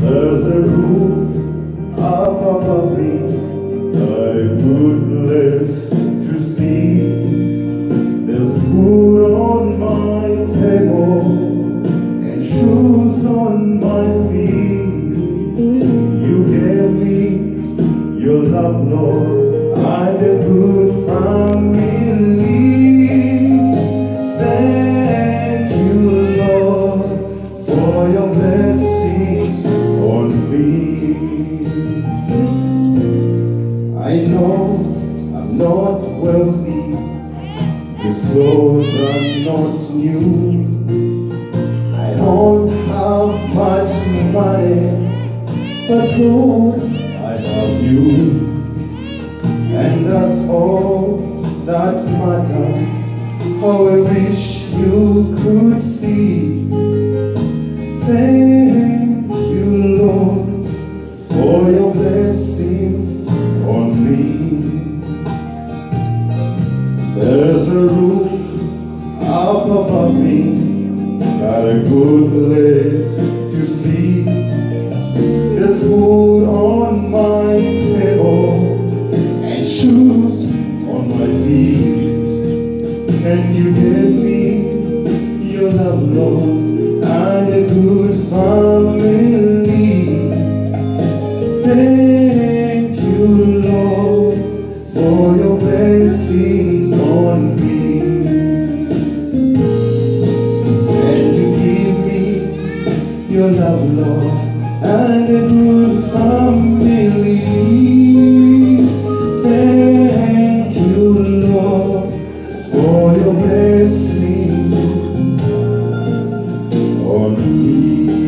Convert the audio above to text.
There's a roof up above me, a good to sleep. There's food on my table and shoes on my feet. You gave me your love, Lord, I know I'm not wealthy, these clothes are not new. I don't have much money, but Lord, I love you. And that's all that matters. Oh, I wish you could see. Thank you, Lord, for your blessings me. There's a roof up above me, got a good place to sleep. There's food on my table and shoes on my feet. And you gave me your love, Lord, and a good family. Blessings on me. And you give me your love, Lord, and a good family. Thank you, Lord, for your blessings on me.